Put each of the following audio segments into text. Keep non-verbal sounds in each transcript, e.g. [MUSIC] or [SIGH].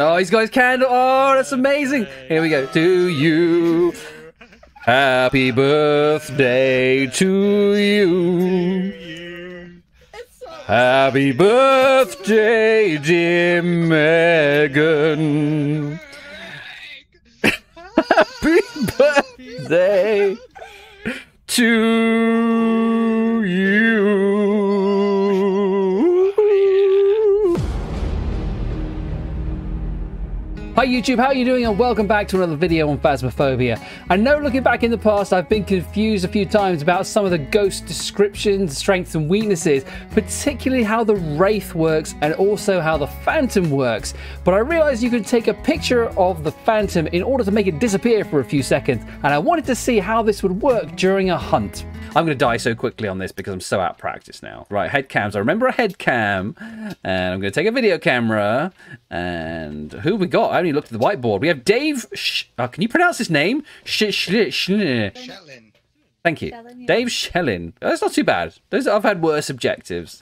Oh, he's got his candle. Oh, that's amazing. Here we go. To you. Happy birthday to you. Happy birthday, dear Megan. [LAUGHS] Happy birthday to Hi YouTube, how are you doing and welcome back to another video on Phasmophobia. I know looking back in the past I've been confused a few times about some of the ghost descriptions, strengths and weaknesses, particularly how the Wraith works and also how the Phantom works. But I realised you could take a picture of the Phantom in order to make it disappear for a few seconds and I wanted to see how this would work during a hunt. I'm going to die so quickly on this because I'm so out of practice now. Right, head cams. I remember a head cam and I'm going to take a video camera and who we got? I only looked at the whiteboard. We have Dave. Sh- oh, can you pronounce his name? Sh- sh- sh- Shetland. Thank you, Shellin, yeah. Dave Shellin. That's not too bad. Those I've had worse objectives.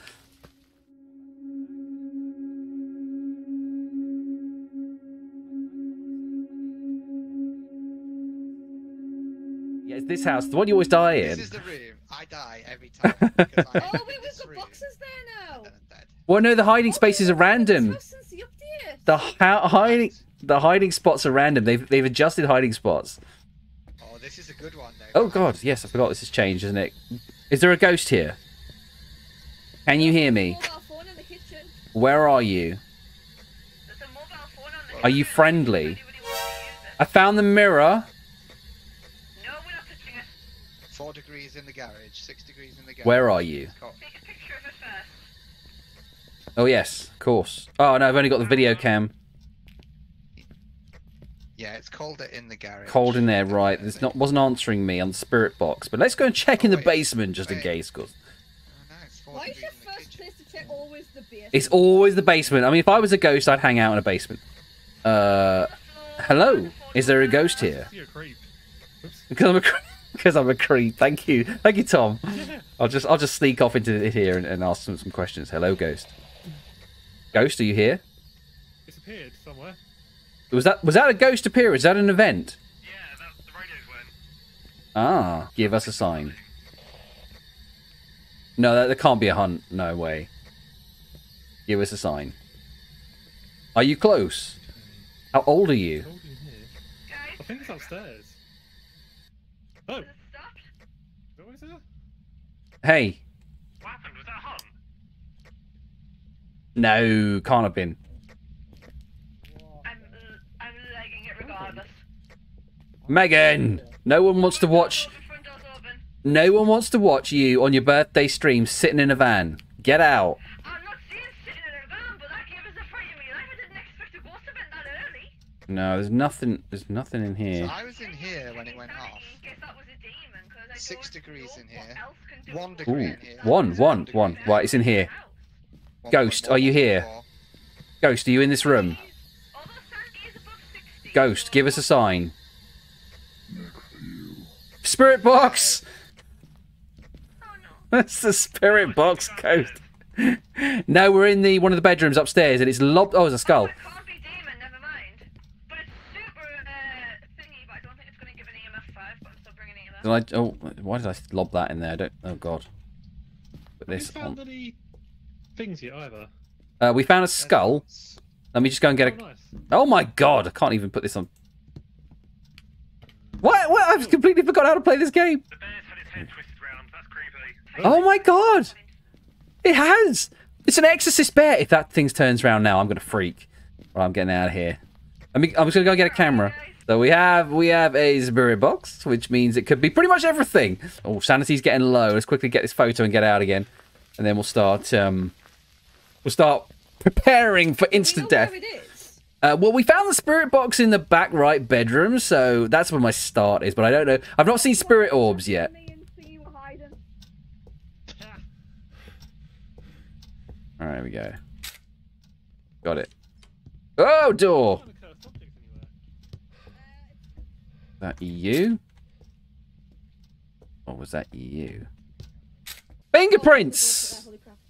It's this house, the one you always die in. This in. is the room. I die every time. [LAUGHS] I Oh, hate wait, we've got room. boxes there now. Dead and dead. Well, no, the hiding oh, spaces are Oh, random. this house since the update. The hi- hiding, the hiding spots are random. They've they've adjusted hiding spots. Oh, this is a good one though. Oh god, yes, I forgot this has changed, isn't it? Is there a ghost here? Can you hear me? Mobile phone in the kitchen. Where are you? There's a mobile phone on the Are you friendly? Anybody wants to use I found the mirror. it? No, we're not touching it. Four degrees in the garage. Six degrees in the garage. Where are you? Cool. Take a picture of it first. Oh yes, of course. Oh no, I've only got the video cam. Yeah, it's colder in the garage. Cold in there, right? It's not wasn't answering me on the spirit box. But let's go and check in the Wait, basement just in case, cause Oh, no, it's Why is your the first place to check always the basement? it's always the basement. I mean, if I was a ghost, I'd hang out in a basement. Uh, hello. Is there a ghost here? You're a creep. Oops. Because I'm a cre- because I'm a creep. Thank you, thank you, Tom. I'll just I'll just sneak off into here and, and ask some some questions. Hello, ghost. Ghost, are you here? Disappeared somewhere. Was that was that a ghost appearance? Is that an event? Yeah, that, the radios went. Ah, give us a sign. No, that, that can't be a hunt. No way. Give us a sign. Are you close? How old are you? Hold in here. I think it's upstairs. Oh, has it stopped? what was that? Hey. What happened? Was that a hunt? No, can't have been. I'm, I'm legging it regardless. Megan! No one wants to watch. Open, front door's open. No one wants to watch you on your birthday stream sitting in a van. Get out. I'm not seeing sitting in a van, but that gave us a fright in me life. I didn't expect a ghost event that early. No, there's nothing. There's nothing in here. So here. I was in here when it went off. In case that was a demon, 'cause I Six degrees in here. else can do One degree Ooh, in here. one, one, one. Right, it's in here. Ghost, are you here? Ghost, are you in this room? Although Sandy is above 60. Ghost, give us a sign. Spirit box! [LAUGHS] That's the spirit box, Ghost. [LAUGHS] now we're in the one of the bedrooms upstairs, and it's lobbed. Oh, it's a skull. It can't be demon, never mind. But it's super uh, thingy, but I don't think it's going to give an EMF 5, but I'm still bringing EMF. Did I? Oh, why did I lob that in there? I don't. Oh God. Put this found on. any things yet either? Uh, we found a skull. Let me just go and get Oh, a. nice. Oh my God! I can't even put this on. What? What? I've completely forgot how to play this game. The bear's had its head twisted round. That's creepy. Oh my God! It has. It's an exorcist bear. If that thing turns around now, I'm gonna freak. Well, I'm getting out of here. I mean, I'm just gonna go get a camera. So we have we have a spirit box, which means it could be pretty much everything. Oh, sanity's getting low. Let's quickly get this photo and get out again, and then we'll start. Um, we'll start preparing for instant death. where it is. Uh, well, we found the spirit box in the back right bedroom, so that's where my start is. But I don't know. I've not seen spirit orbs yet. Me and Thingy were hiding. All right, here we go. Got it. Oh, door. Find a cursed object anywhere. That you? Or was that you? Fingerprints!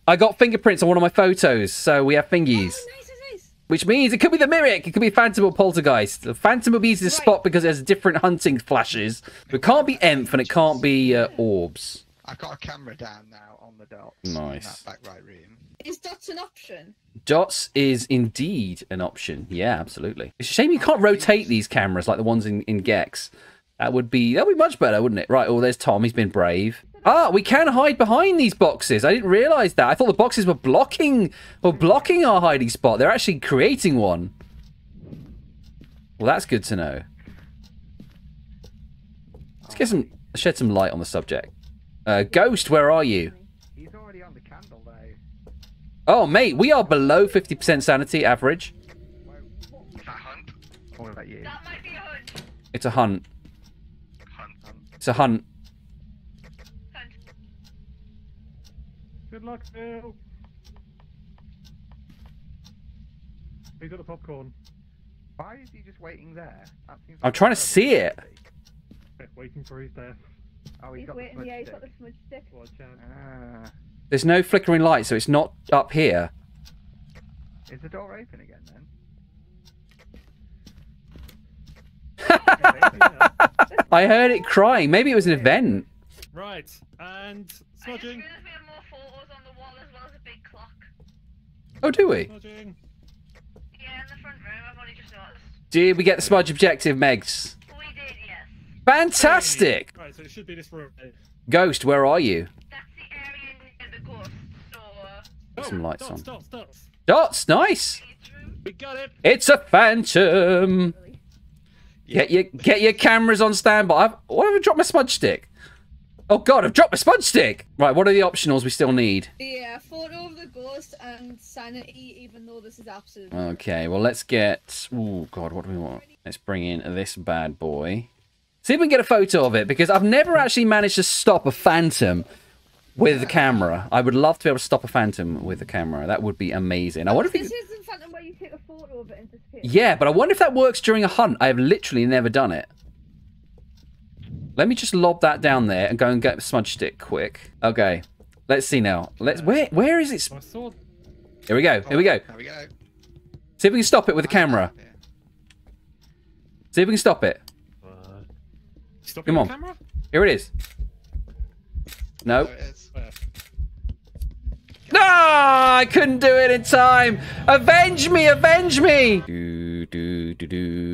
I got fingerprints on one of my photos, so we have fingies. Oh, nice, nice, nice. Which means it could be the Mimic, it could be Phantom or Poltergeist. The Phantom will be easy to Right. spot because there's different hunting flashes. It can't be EMF and it can't be uh, Orbs. I've got a camera down now on the dots. Nice. In that back right room. Is that an option? Dots is indeed an option. Yeah, absolutely. It's a shame you can't rotate these cameras like the ones in, in Gex. That would be that would be much better, wouldn't it? Right, oh there's Tom, he's been brave. Ah, we can hide behind these boxes. I didn't realise that. I thought the boxes were blocking were blocking our hiding spot. They're actually creating one. Well that's good to know. Let's get some shed some light on the subject. Uh, Ghost, where are you? He's already on the candle though. Oh, mate, we are below 50% sanity average. Is that hunt? What about you? That might be a hunt. It's a hunt. Hunt. It's a hunt. Hunt. Good luck, Phil. He's got the popcorn. Why is he just waiting there? That seems I'm trying to see it. Waiting for his death. Oh, he's, He's got waiting. the smudge Yeah, he's got the smudge stick. What a chance. Ah. There's no flickering light, so it's not up here. Is the door open again then? [LAUGHS] I heard it crying. Maybe it was an event. Right, and I just smudging. realised we have more photos on the wall as well as a big clock. Oh, do we? Smudging. Yeah, in the front room. I've only just noticed. Did we get the smudge objective, Megs? We did. Fantastic! Right, so it should be this room. Ghost, where are you? That's the area near the ghost. So, uh, Oh, some lights dots, on. Dots, dots. Dots, nice. it's. We got it. It's a phantom. Get your get your cameras on standby. I've, what have I dropped my smudge stick? Oh god, I've dropped my smudge stick. Right, what are the optionals we still need? Yeah, photo of the ghost and sanity, even though this is absolute. Okay, well let's get. Oh god, what do we want? Let's bring in this bad boy. See if we can get a photo of it because I've never actually managed to stop a phantom with the camera. I would love to be able to stop a phantom with the camera. That would be amazing. I wonder if this you... is the phantom where you take a photo of it and disappear. Yeah, but I wonder if that works during a hunt. I have literally never done it. Let me just lob that down there and go and get a smudge stick quick. Okay, let's see now. Let's where where is it? I saw. Here we go. Here we go. There we go. See if we can stop it with the camera. See if we can stop it. Stop Come on. camera. Here it is. No. There it is. Where? No, I couldn't do it in time. Avenge me, avenge me. Do, do, do, do,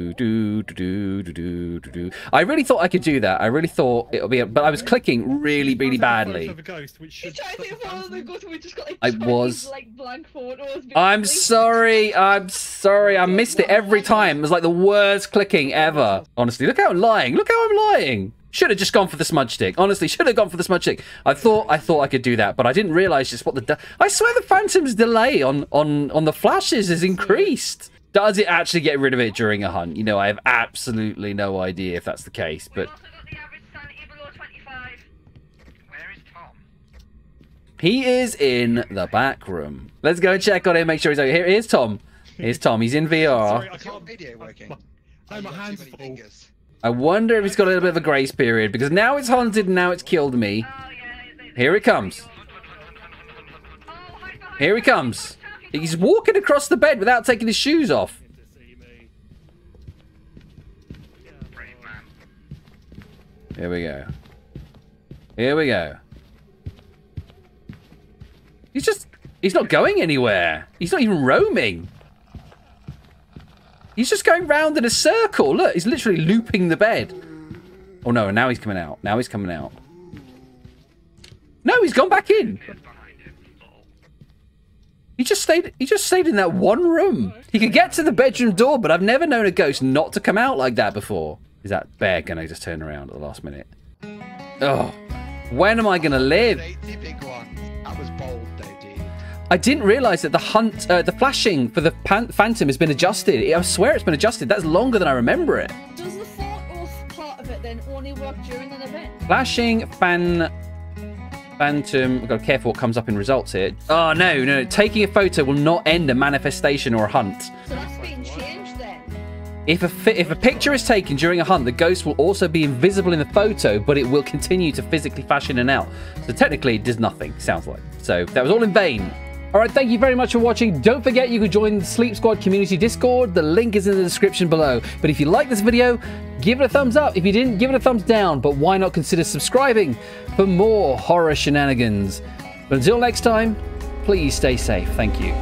do, do, do, do, do, do. I really thought I could do that. I really thought it would be, but I was clicking really, really badly. Ghost, which should He's trying to stop take the a photo of the phantom. ghost and we just got like I was- like blank photos. I'm sorry. I'm sorry. I missed it every time. It was like the worst clicking ever. Honestly, look how I'm lying. Look how I'm lying. Should have just gone for the smudge stick. Honestly, should have gone for the smudge stick. I thought I thought I could do that, but I didn't realize just what the. I swear the Phantom's delay on on on the flashes is increased. Does it actually get rid of it during a hunt? You know, I have absolutely no idea if that's the case, but also got the average sanity below 25. Where is Tom? he is in the back room. Let's go and check on him. Make sure he's okay. Here, here's Tom. Here's Tom. He's in VR. Sorry, I can't. video working? My, Oh, no, you my got too hands many full. fingers. I wonder if he's got a little bit of a grace period because now it's haunted and now it's killed me. Oh, yeah. They, Here it comes. Oh, hide behind Here he the comes. He's walking across the bed without taking his shoes off. Here we go. Here we go. He's just. He's not going anywhere. He's not even roaming. He's just going round in a circle. Look, he's literally looping the bed. Oh no, now he's coming out. Now he's coming out. No, he's gone back in. He just stayed he just stayed in that one room. He could get to the bedroom door, but I've never known a ghost not to come out like that before. Is that bear gonna just turn around at the last minute? Oh. When am I gonna live? 80 big ones. That was bold though, dude. I didn't realise that the hunt, uh, the flashing for the pan- phantom has been adjusted. I swear it's been adjusted. That's longer than I remember it. Does the photo part of it then only work during an event? Flashing fan phantom. I've got to careful what comes up in results here. Oh no, no, no. Taking a photo will not end a manifestation or a hunt. So that's been changed then. If a if a picture is taken during a hunt, the ghost will also be invisible in the photo, but it will continue to physically flash in and out. So technically, it does nothing. Sounds like so. That was all in vain. All right, thank you very much for watching. Don't forget you can join the Sleep Squad community Discord. The link is in the description below. But if you like this video, give it a thumbs up. If you didn't, give it a thumbs down. But why not consider subscribing for more horror shenanigans? But until next time, please stay safe. Thank you.